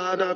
Father,